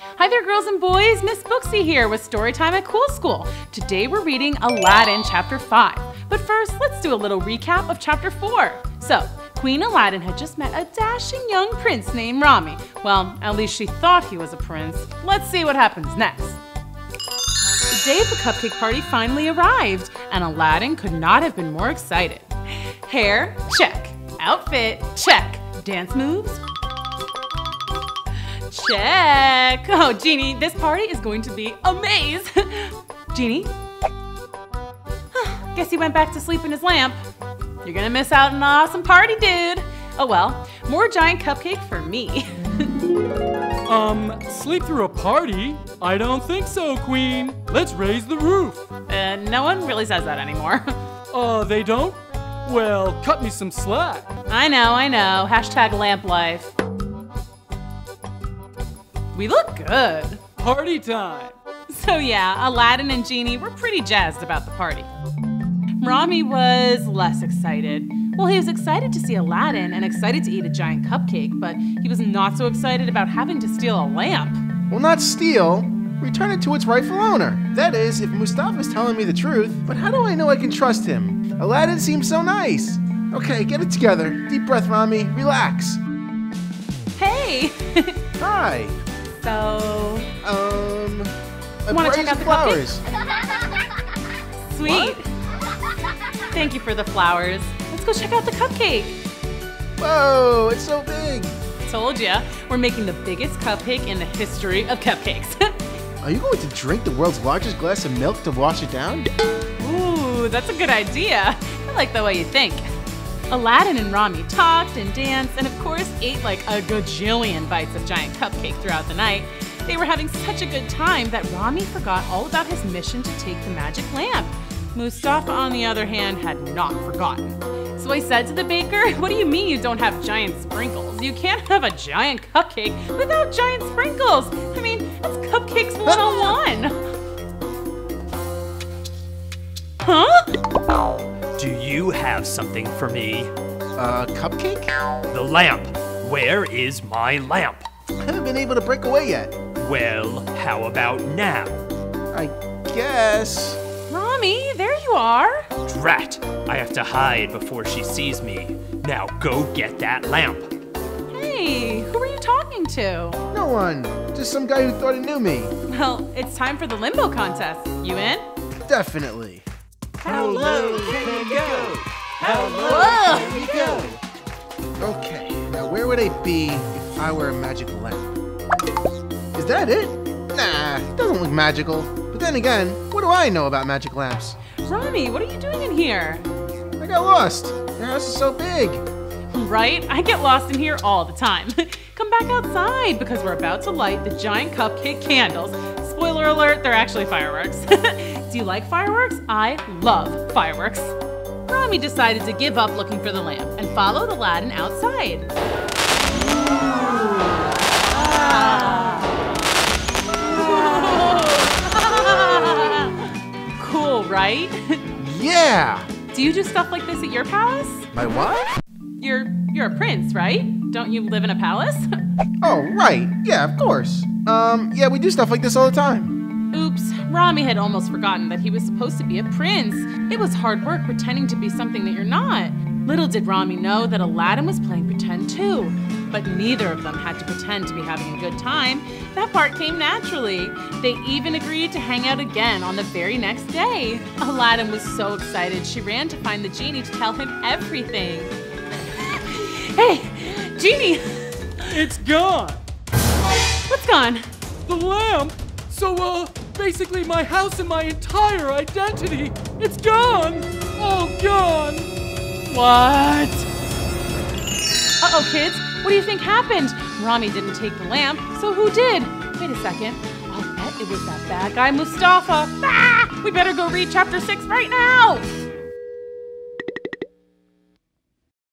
Hi there, girls and boys. Miss Booksy here with Storytime at Cool School. Today we're reading Aladdin Chapter 5. But first, let's do a little recap of Chapter 4. So, Queen Aladdin had just met a dashing young prince named Rami. Well, at least she thought he was a prince. Let's see what happens next. The day of the cupcake party finally arrived, and Aladdin could not have been more excited. Hair, check. Outfit, check. Dance moves, check. Oh, Genie, this party is going to be a maze. Genie? Guess he went back to sleep in his lamp. You're gonna miss out on an awesome party, dude. Oh well, more giant cupcake for me. Um, sleep through a party? I don't think so, Queen. Let's raise the roof. uh, no one really says that anymore. Uh, they don't? Well, cut me some slack. I know, I know. Hashtag lamp life. We look good. Party time. So yeah, Aladdin and Genie were pretty jazzed about the party. Rami was less excited. Well, he was excited to see Aladdin and excited to eat a giant cupcake, but he was not so excited about having to steal a lamp. Well, not steal. Return it to its rightful owner. That is, if Mustapha's telling me the truth. But how do I know I can trust him? Aladdin seems so nice. Okay, get it together. Deep breath, Rami. Relax. Hey! Hi. So, Um. Wanna brace check out the flowers. sweet. Thank you for the flowers. Let's go check out the cupcake. Whoa, it's so big. Told ya, we're making the biggest cupcake in the history of cupcakes. Are you going to drink the world's largest glass of milk to wash it down? Ooh, that's a good idea. I like the way you think. Aladdin and Rami talked and danced and, of course, ate like a gajillion bites of giant cupcake throughout the night. They were having such a good time that Rami forgot all about his mission to take the magic lamp. Mustapha, on the other hand, had not forgotten. So I said to the baker, What do you mean you don't have giant sprinkles? You can't have a giant cupcake without giant sprinkles. I mean, that's Cupcakes 101. Huh? Do you have something for me? Uh, cupcake? The lamp. Where is my lamp? I haven't been able to break away yet. Well, how about now? I guess. Rami, there you are. Drat! I have to hide before she sees me. Now go get that lamp. Hey, who are you talking to? No one. Just some guy who thought he knew me. Well, it's time for the limbo contest. You in? Definitely. How low can you go? How Whoa! can you go? Okay, now where would I be if I were a magic lamp? Is that it? Nah, it doesn't look magical. But then again, what do I know about magic lamps? Rami, what are you doing in here? I got lost. Your house is so big. Right? I get lost in here all the time. Come back outside because we're about to light the giant cupcake candles. Spoiler alert, they're actually fireworks. Do you like fireworks? I love fireworks. Rami decided to give up looking for the lamp and followed Aladdin outside. cool, right? Yeah. Do you do stuff like this at your palace? My what? You're you're a prince, right? Don't you live in a palace? Oh, right. Yeah, of course. Um, yeah, we do stuff like this all the time. Oops, Rami had almost forgotten that he was supposed to be a prince. It was hard work pretending to be something that you're not. Little did Rami know that Aladdin was playing pretend too. But neither of them had to pretend to be having a good time. That part came naturally. They even agreed to hang out again on the very next day. Aladdin was so excited she ran to find the genie to tell him everything. hey, genie, It's gone. what's gone? The lamp. So, uh, basically my house and my entire identity. It's gone. All gone. What? Uh oh, kids, what do you think happened? Rami didn't take the lamp, so who did? Wait a second. I'll bet it was that bad guy, Mustapha. Ah! We better go read chapter 6 right now.